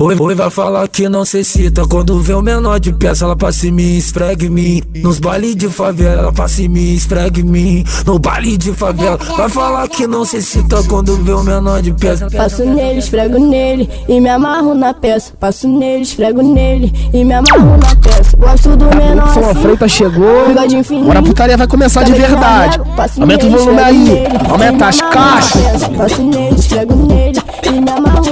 Oi, oi, vai falar que não se cita Quando vê o menor de peça, ela passa em mim, esfrega em mim. Nos baile de favela, ela passa em mim, esfrega em mim. No baile de favela, vai falar que não se cita Quando vê o menor de peça. Passo nele, esfrego nele e me amarro na peça. Passo nele, esfrego nele e me amarro na peça. Gosto do menor São assim, Freitas chegou, agora a putaria vai começar de verdade. Aumenta o volume aí, aumenta me as caixas. Passo nele, esfrego nele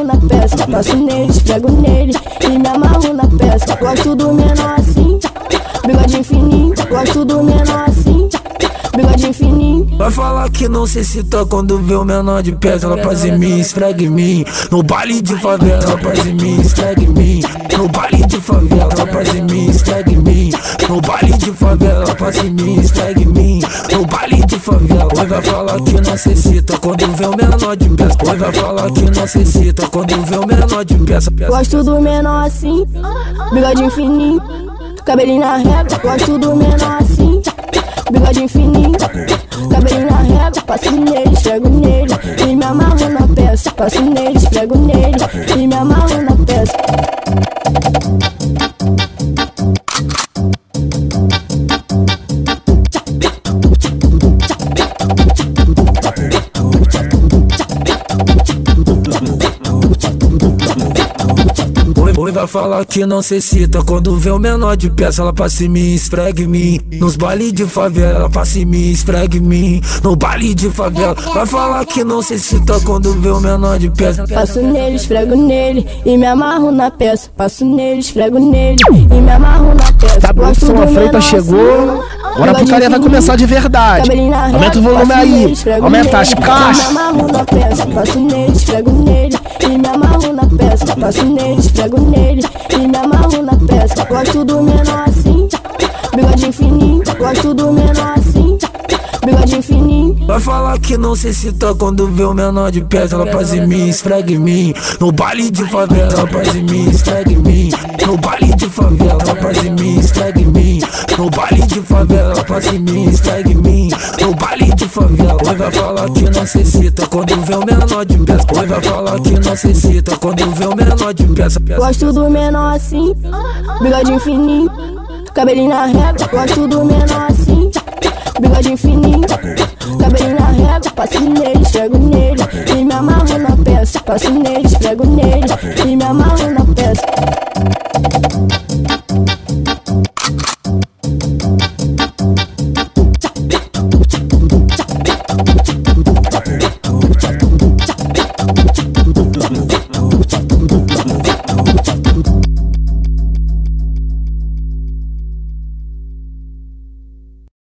na peça Passo nele, esfrego nele e me amarro na peça Gosto do menor assim, bigodinho fininho Gosto do menor assim, bigodinho fininho. Vai falar que não se cita quando vê o menor de peça Ela passa em mim, esfrega em mim. No baile de favela, ela passa em mim, esfrega em mim. No baile de favela, ela passa em mim, esfrega em mim. No baile de favela, ela passa em mim, esfrega em mim vai falar que não se quando vê o menor de peça Oi vai falar que não se quando vê o menor de peça Gosto do menor assim, bigodinho fininho, cabelinho na régua. Gosto do menor assim, bigodinho fininho, cabelinho na régua. Passo nele, esfrego nele e me amarro na peça. Passo nele, esfrego nele e me amarro na peça. Vai falar que não se cita Quando vê o menor de peça, ela passa em mim, esfrega em mim. Nos baile de favela, ela passa em mim, esfrega em mim. No baile de favela, vai falar que não se cita Quando vê o menor de peça. Passo nele, esfrego nele e me amarro na peça. Passo nele, esfrego nele e me amarro na peça. Tá bom, Freitas menor chegou, agora a putaria vai começar de verdade. Aumenta o volume aí, aumenta as caixas Me amarro na peça, passo nele, esfrego nele e me amarro na peça. Passo nele, esfrego nele e me amarro na peça. Gosto do menor assim, bigodinho fininho. Gosto do menor assim, bigodinho fininho. Vai falar que não se cita quando vê o menor de peça Ela passa em mim, esfrega em mim No baile de favela, ela passa em mim, esfrega em mim No baile de favela, ela passa em mim, esfrega em mim No baile de favela, ela passa em mim, esfrega em mim vai falar que não se cita Quando vê o menor de peça Oi vai falar que não se cita Quando vê o menor de peça Gosto do menor assim, bigodinho fininho. Cabelinho na régua, gosto do menor assim, bigodinho fininho. Cabelinho na régua, passo nele, esfrego nele e me amarro na peça. Passo nele, esfrego nele e me amarro na